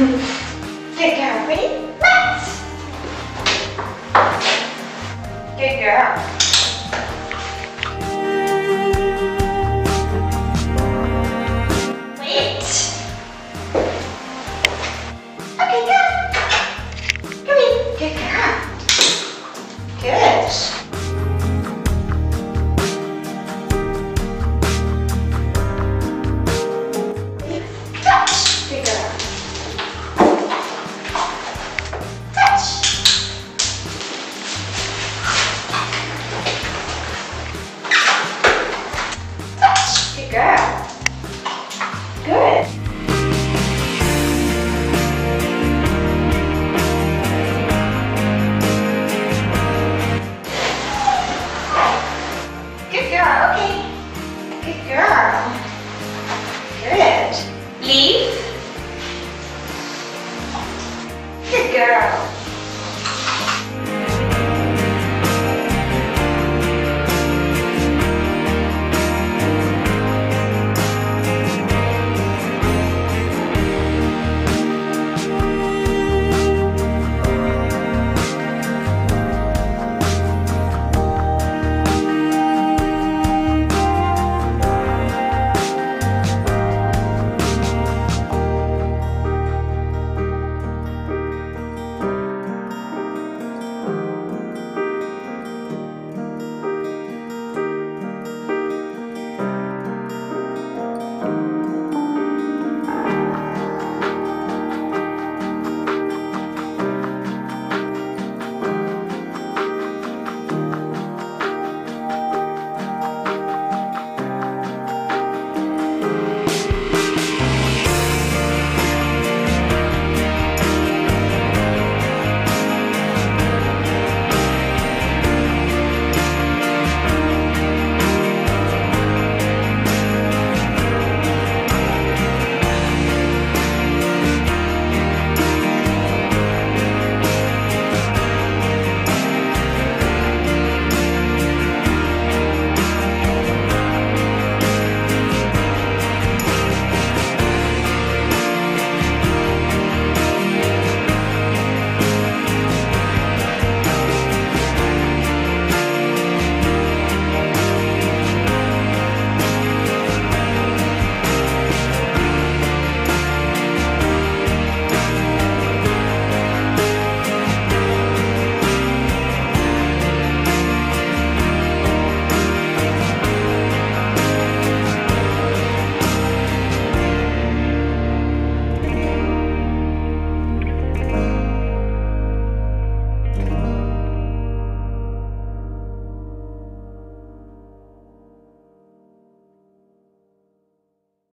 Good girl. Ready? Let's. Good girl. Good.